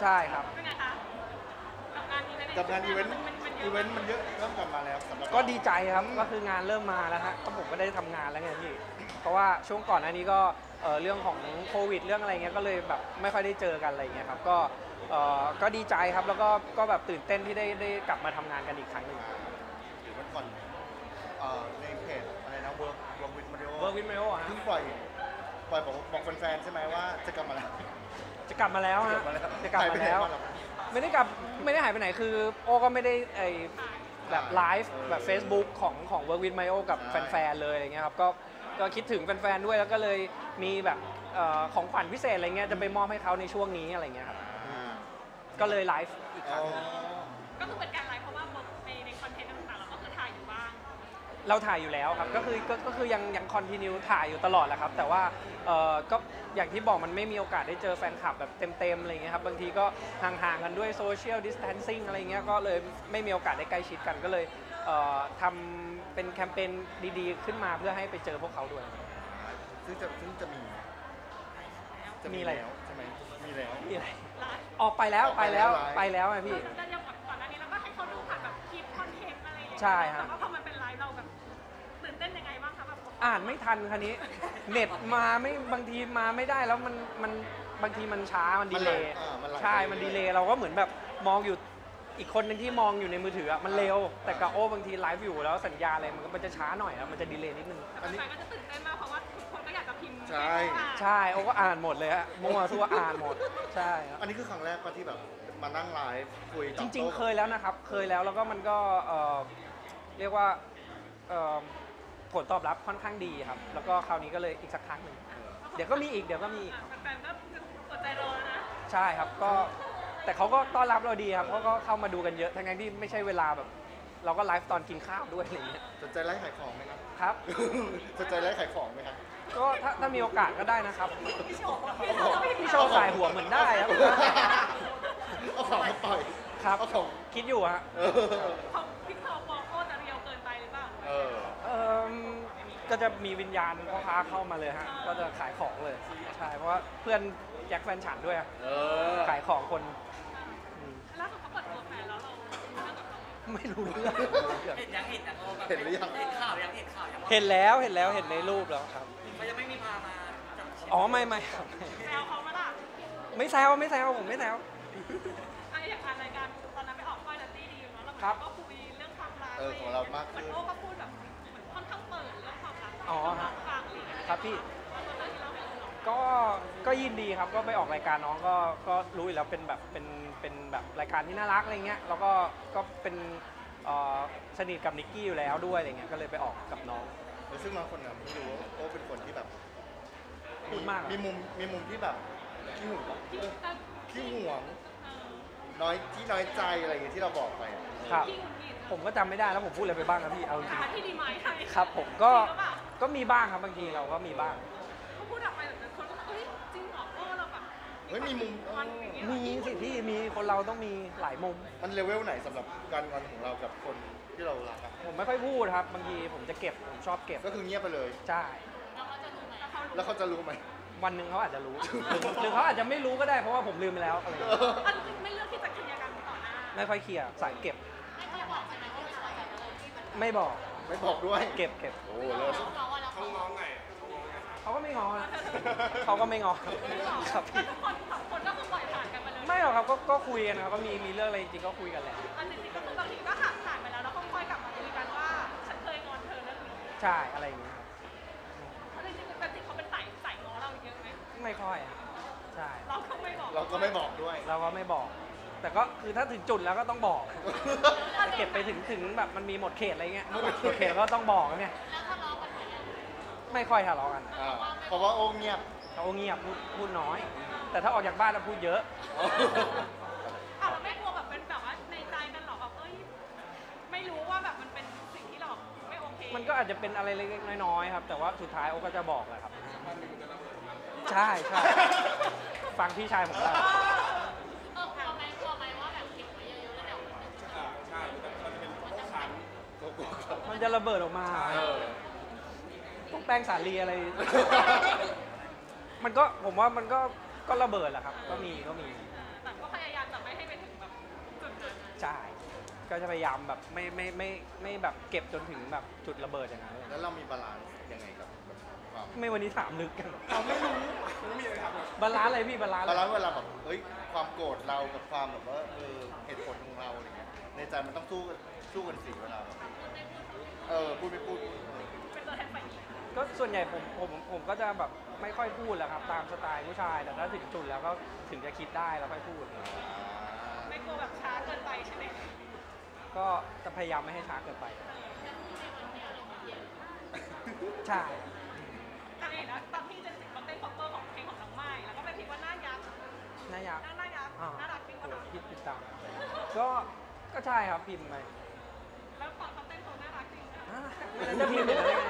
ใช่ครับ เป็นไงคะกับงานอีเวนต์กับงานอีเวนต์มันมันเยอีอะเวนต์มันเยอะเริ่มกลับมาแล้วสำหรับก็ดีใจครับก็คืองานเริ่มมาแล้วฮะก็ผมก็ได้ทำงานแล้วไงพี่ เพราะว่าช่วงก่อนหน้านี้ก็เอ่อเรื่องของโควิด เรื่องอะไรเงี้ยก็เลยแบบไม่ค่อยได้เจอกันอะไรเงี้ยครับก็เอ่อก็ดีใจครับแล้วก็ก็แบบตื่นเต้นที่ได้ได้กลับมาทำงานกันอีกครั้งหนึ่งหรือวันก่อนเอ่อในเพจอะไรนะเวิร์กเวิร์กวิดมาริโอเวิร์กวินเมลฮะ เพิ่งปล่อยปล่อยบอกบอกแฟนๆใช่ไหมว่าจะกลับมาแล้ว จะกลับมาแล้วฮะกลับมาแล้วจะกลับหายไปมาไหนแล้วบ้างเหรอไม่ได้กลับไม่ได้หายไปไหนคือ โอก็ไม่ได้ไอแบบไลฟ์เออแบบ Facebook ของของ Work with Myo กับใช่แฟนๆเลยอะไรเงี้ยครับก็ก็คิดถึงแฟนๆด้วยแล้วก็เลยมีแบบเอ่อของขวัญพิเศษอะไรเงี้ยจะไปมอบให้เขาในช่วงนี้อะไรเงี้ยครับอ่าก็เลยไลฟ์อีกคอ๋รั้องหนึ่ง ก็คือเป็นการไลฟ์ เราถ่ายอยู่แล้วครับ ก็คือก็ก็คือยังยัง continue ถ่ายอยู่ตลอดแหละครับ แต่ว่าเอ่อก็อย่างที่บอกมันไม่มีโอกาสได้เจอแฟนคลับแบบเต็มๆอะไรเงี้ยครับ บางทีก็ห่างๆกันด้วยโซเชียลดิส a ทนซิ่งอะไรเงี้ย ก็เลยไม่มีโอกาสได้ใกล้ชิดกัน ก็เลยเอ่อทำเป็นแคมเปญดีๆ ขึ้นมาเพื่อให้ไปเจอพวกเขาด้วย ซึ่งจะซึ่งจะมีจะมีอะไร แล้วใช่ไหมมีแล้วมีอะไรไลฟ์ออกไปแล้วออกไปไปแล้แล้ววไลฟ์ไปแล้วไงพี่แต่ยังก่อนหน้านี้เราก็ให้เขาดูผ่านแบบคลิปคอนเทนต์อะไรอย่างเงี้ยใช่ฮะ แต่ว่าพอมันเป็น ไลฟ์เราแบบตื่นเต้นยังไงบ้างคะแบบอ่านไม่ทันคันนี้ เน็ตมาไม่บางทีมาไม่ได้แล้วมันมันบางทีมันช้ามัน delay มันไหลอ่ามันไหลใช่มัน delay เราก็เหมือนแบบมองอยู่อีกคนหนึ่งที่มองอยู่ในมือถืออะมันเร็ว แต่กับโอ้บางทีไลฟ์อยู่แล้วสัญญาณอะไรมันก็มันจะช้าหน่อยครับมันจะ delay นิดนึง แต่แฟนๆก็จะตื่นเต้นมากเพราะว่าทุกคนก็อยากจะพิมพ์ใช่ ใช่โอ้ก็อ่านหมดเลยฮะมั่วทั่วอ่านหมดใช่ครับ อันนี้คือครั้งแรกปะที่แบบมานั่งไลฟ์คุยตจอบโต้ริงๆ เคยแล้วนะครับ เคยแล้วแล้วก็มันก็เอ่อเรียกว่าเอ่อ ผลตอบรับค่อนข้างดีครับ แล้วก็คราวนี้ก็เลยอีกสักครั้งหนึ่งเดี๋ยวก็มีอีกเดี๋ยวก็มีอีกอะแฟนๆก็กดใจรอแล้วนะใช่ครับก็แต่เขาก็ต้อนรับเราดีครับเขาก็เข้ามาดูกันเยอะทั้งๆที่ไม่ใช่เวลาแบบ เราก็ไลฟ์ตอนกินข้าวด้วยอะไรอย่างเงี้ยสนใจไลฟ์ขายของไหมครับครับ สนใจไลฟ์ขายของไหมครับก็ถ้าถ้ามีโอกาสก็ได้นะครับ พี่โชว์พี่โชว์พี่โชว์สายหัวเหมือนได้ครับ เอาของมาปล่อยครับ เอาของ คิดอยู่ฮะเออ ก็จะมีวิญญาณพ่อค้าเข้ามาเลยฮะ ก็จะขายของเลย ใช่ เพราะว่าเพื่อนแจ็คแฟนฉันด้วยอะเออขายของคนอืมล่าสุดเขาเปิดตัวแฟนแล้วเราเรื่องกับเขาไม่รู้เรื่องเห็นยังเห็นยังโอแบบเห็นหรือยัง เห็นข่าวยังเห็นข่าวยังว่าเห็นแล้วเห็นแล้วเห็นในรูปแล้วครับเขายังไม่มีพามาจับเชียร์อ๋อไม่ไม่ครับไม่แซวเขามาล่ะไม่แซวไม่แซวผมไม่แซว อันนี้อย่างการรายการตอนนั้นไปออกก้อยนัตตี้ดีเนาะเราเหมือนครับ ก็คุยเรื่องความรักเออของเรามากขึ้น เหมือนโอ้ก็พูดแบบเหมือนค่อนข้างเปิดเรื่องความรัก อ๋อฮะฟังอะไรอย่างเงี้ยครับพี่แล้วตอนที่เราให้เราก็ก็ยินดีครับก็ไปออกรายการน้องก็ก็รู้อยู่แล้วเป็นแบบเป็นเป็นแบบรายการที่น่ารักอะไรเงี้ยแล้วก็ก็เป็นเอ่อสนิทกับนิกกี้อยู่แล้วด้วยอะไรเงี้ยก็เลยไปออกกับน้อง ซึ่งบางคนอะไม่รู้ว่าโอ้เป็นคนที่แบบพูดมากอะมีมุมมีมุมที่แบบขี้หึงปะที่เออแต่ขี้หวงเออน้อยที่น้อยใจอะไรอย่างเงี้ยที่เราบอกไปอะครับที่หงุดหงิดผมก็จำไม่ได้แล้วผมพูดอะไรไปบ้างครับพี่เอาจริงหาที่ดีไหมใครๆครับ ผมก็ จริงหรือเปล่าก็มีบ้างครับบางทีเราก็มีบ้าง เขาพูดออกไปแบบนั้นคนก็เอ้ยจริงเหรอโอ้เราแบบเฮ้ยมีมุมงอนอย่างเงี้ยเหรอ มีสิพี่มีคนเราต้องมีหลายมุม มันเลเวลไหนสำหรับการงอนของเรากับคนที่เรารักอะผมไม่ค่อยพูดครับ บางทีผมจะเก็บผมชอบเก็บก็คือเงียบไปเลย ใช่แล้วเขาจะรู้ไหมแล้วเขาจะรู้ไหมวันหนึ่งเขาอาจจะรู้ หรือเขาอาจจะไม่รู้ก็ได้เพราะว่าผมลืมไปแล้วอะไรอย่างเงี้ยอันจริงไม่เลือกที่จะเคลียร์กันต่อหน้าไม่ค่อยเคลียร์สายเก็บ ไม่ค่อยบอกใช่ ไหมว่าเราอะไรอะไรที่มันไม่บอกไม่บอกด้วยเก็บเก็บโอ้เลิศเราอะเราเขาง้อไงเขาก็ไม่งอนะเขาก็ไม่งอครับแต่ทุกคนสองคนก็คือปล่อยผ่านกันไปเลยไม่หรอกครับก็ก็คุยกันนะครับก็มีมีเรื่องอะไรจริงๆก็คุยกันแหละอันจริงๆก็คือบางทีก็หักผ่านไปแล้วแล้วค่อยๆกลับมาคุยกันว่าฉันเคยงอนเธอเรื่องนี้ใช่อะไรอย่างเงี้ยครับเพราะจริงๆปกติเขาเป็นสายสายง้อเราเยอะไหมไม่ค่อยอะใช่เราก็ไม่บอกเราก็ไม่บอกด้วยเราก็ไม่บอก แต่ก็คือถ้าถึงจุดแล้วก็ต้องบอกจะเก็บไปถึงถึงแบบมันมีหมดเขตอะไรเงี้ยหมดเขตก็ต้องบอกไงแล้วทะเลาะกันไหมอะไม่ค่อยทะเลาะกันอ่าเพราะว่าโอ้เงียบ เขาเงียบพูดพูดน้อย แต่ถ้าออกจากบ้านเราพูดเยอะ อ้าวเราไม่กลัวแบบเป็นแบบว่าในใจกันหรอแบบเอ้ยไม่รู้ว่าแบบมันเป็นสิ่งที่เราไม่โอเคมันก็อาจจะเป็นอะไรเล็กๆน้อยๆครับ แต่ว่าสุดท้ายโอก็จะบอกแหละครับ ใช่ใช่ฟังพี่ชายผมได้ มันจะระเบิดออกมาเออพวกแป้งสาลีอะไร มันก็ผมว่ามันก็ก็ระเบิดแหละครับ ก็มีก็มีแต่ก็พยายามใช่ก็จะพยายามแบบไม่ไม่ไม่ไม่แบบเก็บจนถึงแบบจุดระเบิดอย่างนั้นเลยแล้วเรามี balance ยังไงกับแบบความไม่วันนี้ถามลึกกัน เราไม่รู้ไม่มีอะไรทำเลย balance อะไรพี่ balance อะไร balance เวลาแบบเฮ้ยความโกรธเรากับความแบบว่าเออเหตุผลของเราอะไรเงี้ยในใจมันต้องสู้กันสู้กันสิเวลาแบบเออ พูดไม่พูดพูดเออเป็นตัวแทนฝ่ายหญิงก็ส่วนใหญ่ผมผมผมก็จะแบบไม่ค่อยพูดแหละครับตามสไตล์ผู้ชาย แต่ถ้าถึงจุดแล้วก็ถึงจะคิดได้แล้วค่อยพูด ไม่กลัวแบบช้าเกินไปใช่ไหมก็จะพยายามไม่ให้ช้าเกินไปใช่ตอนนี้นะตอนที่เจนสิบเขาเต้น cover ของเพลงของน้องไม้แล้วก็เป็นเพลงว่าหน้ายักษ์น่าอยากหน้าหน้ายักษ์อ่าน่ารักจริงโหปะคะคิดติดตาม ก็ก็ใช่ครับพิมพ์ไป แล้วตอนเขาเต้นเขาน่ารักจริงนะอ่าไม่นั้นจะพิมพ์หรืออะไรไง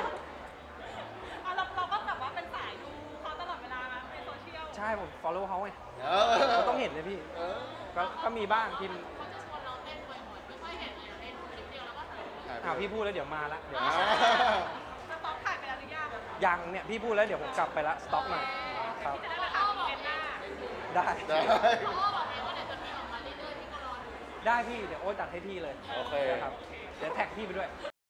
เอาเราเราก็แบบว่าเป็นสายดูเขาตลอดเวลานะในโซเชียลใช่ผม follow เขาไงเออเขาต้องเห็นเลยพี่ เออก็ก็มีบ้างพิมพ์หายไปอ้าวพี่พูดแล้วเดี๋ยวมาละเดี๋ยวอ่าสต็อกถ่ายไปแล้วหรือยังยังเนี่ยพี่พูดแล้วเดี๋ยวผมกลับไปละสต็อกหน่อยครับ ที่จะได้ราคาเอ็นหน้าได้ได้ได้พี่เดี๋ยวโอ้จัดให้พี่เลยโอเคนะครับ เดี๋ยวแท็กพี่ไปด้วย